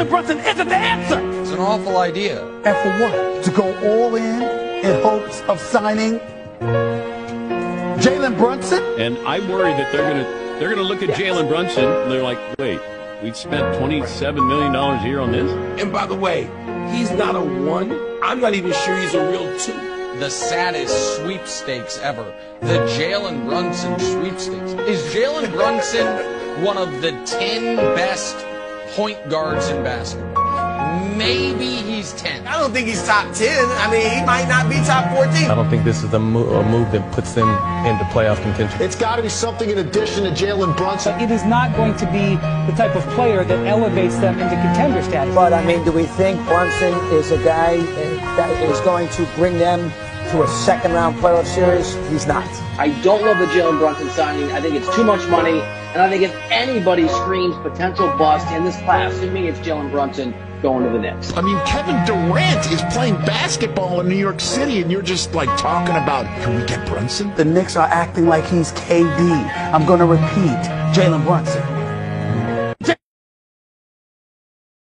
Jalen Brunson isn't the answer. It's an awful idea. And for what? To go all in in hopes of signing Jalen Brunson? And I worry that they're gonna they're gonna look at Jalen Brunson and they're like, wait, we spent twenty seven million dollars a year on this. And by the way, he's not a one. I'm not even sure he's a real two. The saddest sweepstakes ever. The Jalen Brunson sweepstakes. Is Jalen Brunson one of the 10 best point guards in basketball? Maybe he's 10. I don't think he's top 10. I mean, he might not be top 14. I don't think this is a, mo- a move that puts them into playoff contention. It's got to be something in addition to Jalen Brunson. It is not going to be the type of player that elevates them into contender status. But I mean, do we think Brunson is a guy that is going to bring them to a second round playoff series? He's not. I don't love the Jalen Brunson signing. I think it's too much money. And I think if anybody screams potential bust in this class, to me, it's Jalen Brunson going to the Knicks. I mean, Kevin Durant is playing basketball in New York City, and you're just like talking about, can we get Brunson? The Knicks are acting like he's KD. I'm going to repeat Jalen Brunson.